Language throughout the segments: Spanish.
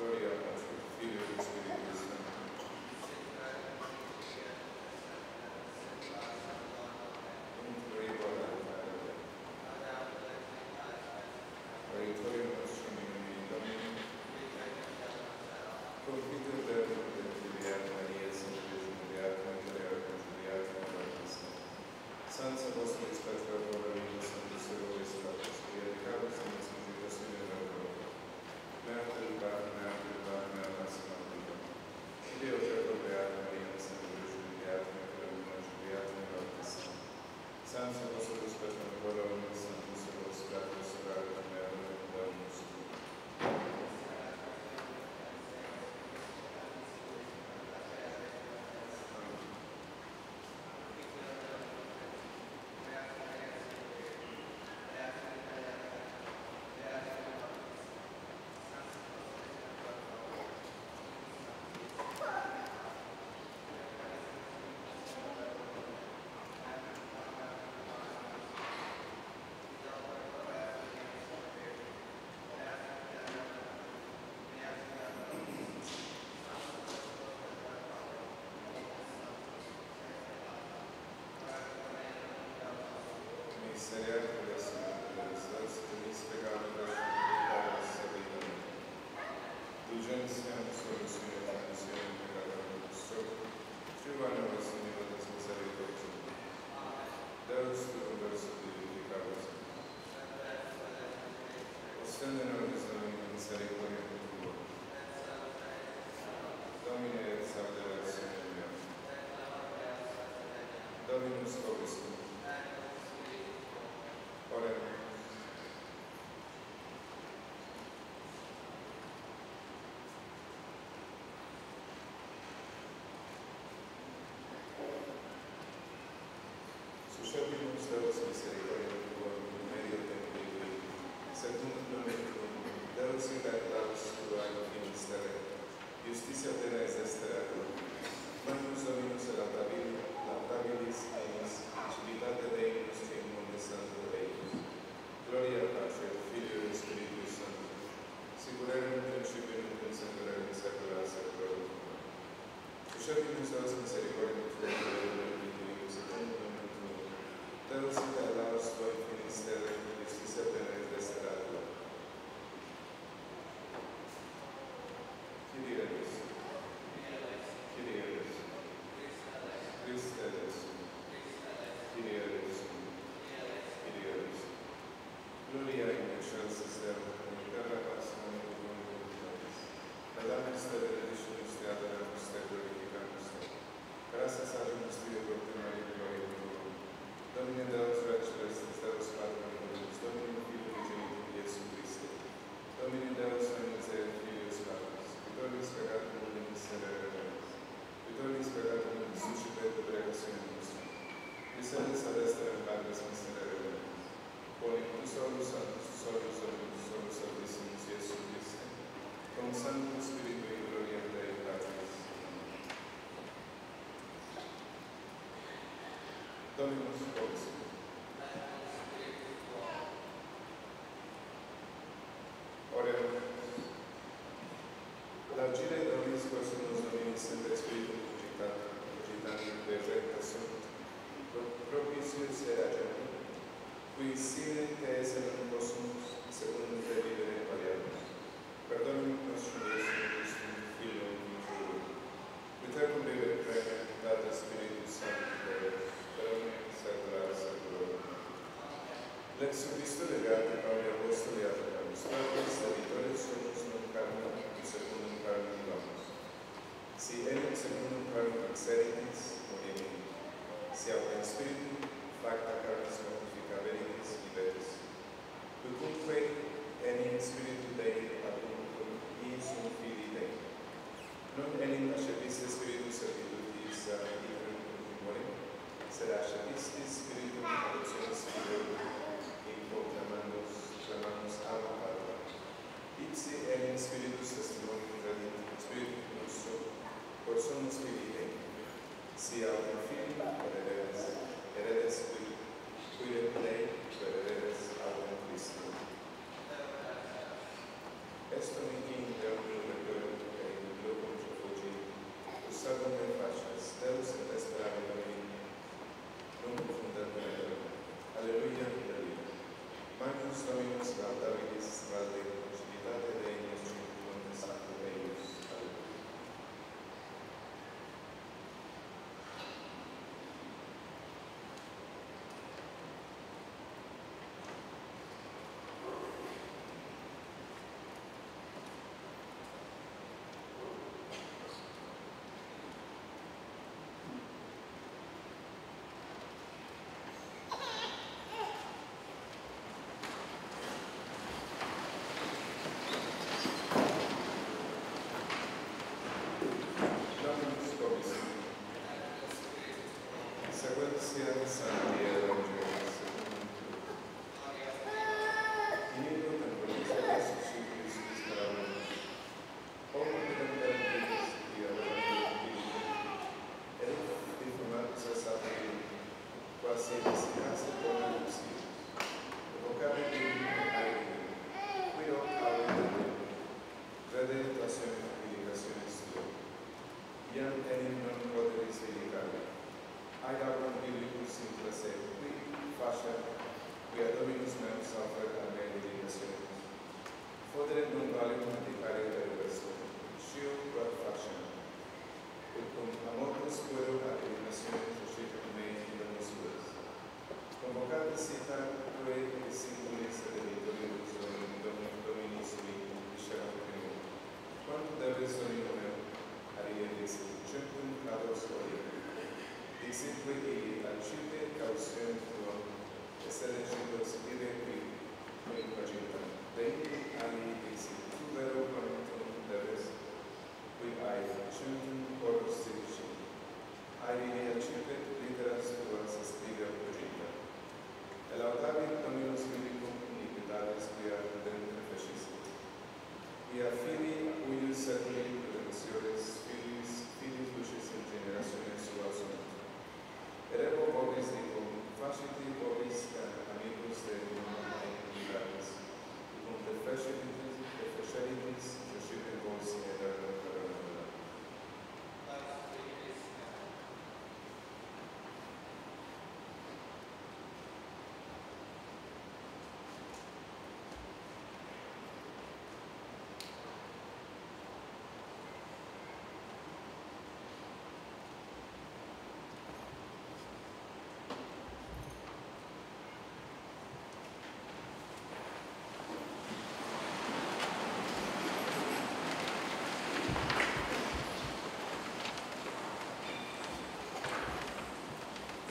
Gloria Dominus Espírito Santo, Espírito Santo, por somos vivem. Se há um filho, heredas, heredas qui, qui lei, heredas ad Cristo. Esto me quinta, meu retorno, que é o meu controle, o sabão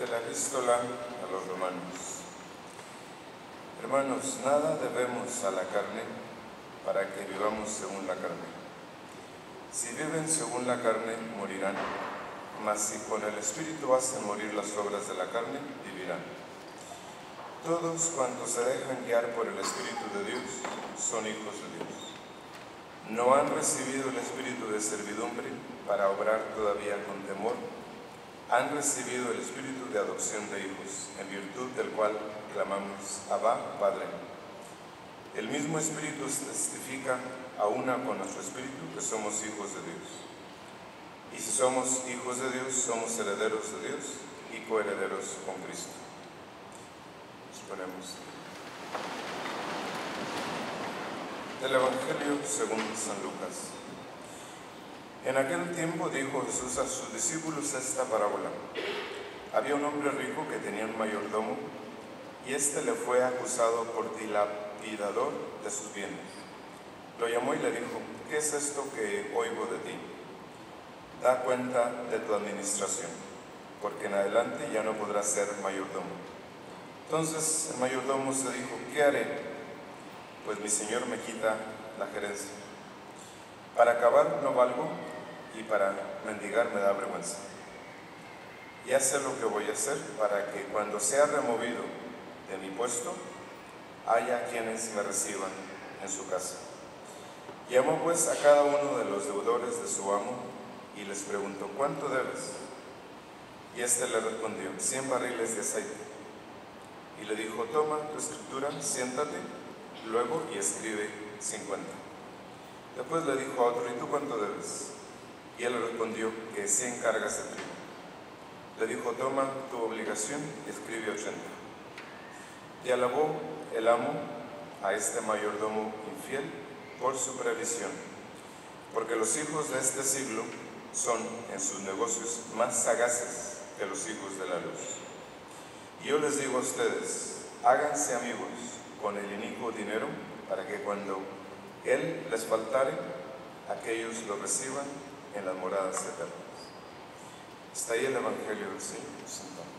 la epístola a los romanos. Hermanos, nada debemos a la carne para que vivamos según la carne. Si viven según la carne, morirán, mas si con el Espíritu hacen morir las obras de la carne, vivirán. Todos cuantos se dejan guiar por el Espíritu de Dios son hijos de Dios. No han recibido el espíritu de servidumbre para obrar todavía con temor, han recibido el espíritu de adopción de hijos, en virtud del cual clamamos, Abba, Padre. El mismo espíritu testifica a una con nuestro espíritu que somos hijos de Dios. Y si somos hijos de Dios, somos herederos de Dios y coherederos con Cristo. Nos ponemos. Del Evangelio según San Lucas. En aquel tiempo dijo Jesús a sus discípulos esta parábola. Había un hombre rico que tenía un mayordomo y éste le fue acusado por dilapidador de sus bienes. Lo llamó y le dijo, ¿qué es esto que oigo de ti? Da cuenta de tu administración, porque en adelante ya no podrás ser mayordomo. Entonces el mayordomo se dijo, ¿qué haré? Pues mi señor me quita la gerencia. Para acabar no valgo y para mendigar me da vergüenza. Ya sé lo que voy a hacer para que cuando sea removido de mi puesto, haya quienes me reciban en su casa. Llamó pues a cada uno de los deudores de su amo y les preguntó, ¿cuánto debes? Y éste le respondió, cien barriles de aceite. Y le dijo, toma tu escritura, siéntate, luego y escribe cincuenta. Después le dijo a otro, ¿y tú cuánto debes? Y él respondió, que cien cargas de trigo. Le dijo, toma tu obligación y escribe ochenta. Y alabó el amo a este mayordomo infiel por su previsión, porque los hijos de este siglo son en sus negocios más sagaces que los hijos de la luz. Y yo les digo a ustedes, háganse amigos con el inicuo dinero para que cuando él les faltare, aquellos lo reciban en las moradas eternas. Está ahí el Evangelio del Señor.